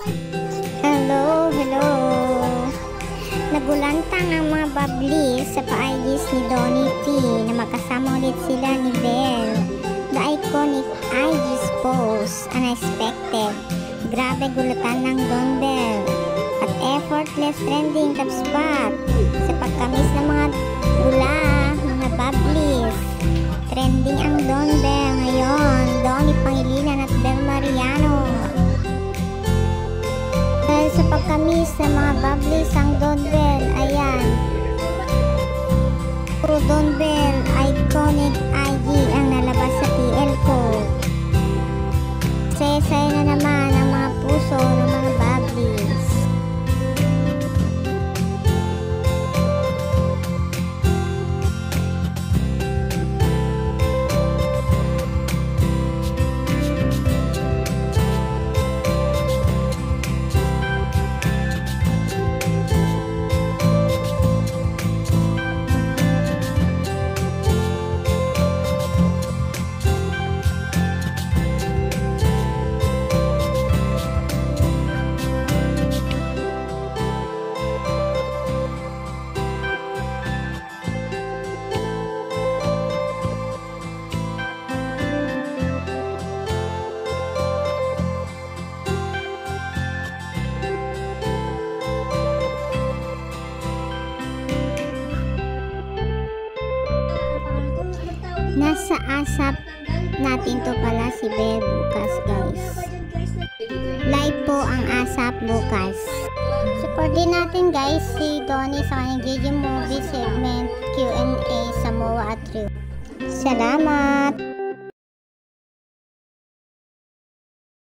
Hello, hello. Nagulantang ang mga bablis sa paayos ni Donnie P na makasama ulit sila ni Belle. The iconic IG's pose, unexpected. Grabe gulatan ng Don Bell. At effortless trending top spot sa pagkamis ng mga gula, Dahil sa mga bablis ang Don Bell, ayan. Puro Don Nasa asap natin to pala si Bel bukas guys. Live po ang asap bukas. Support din natin guys si Donnie sa kanyang JJ Movie segment Q&A sa MOA at Rio. Salamat!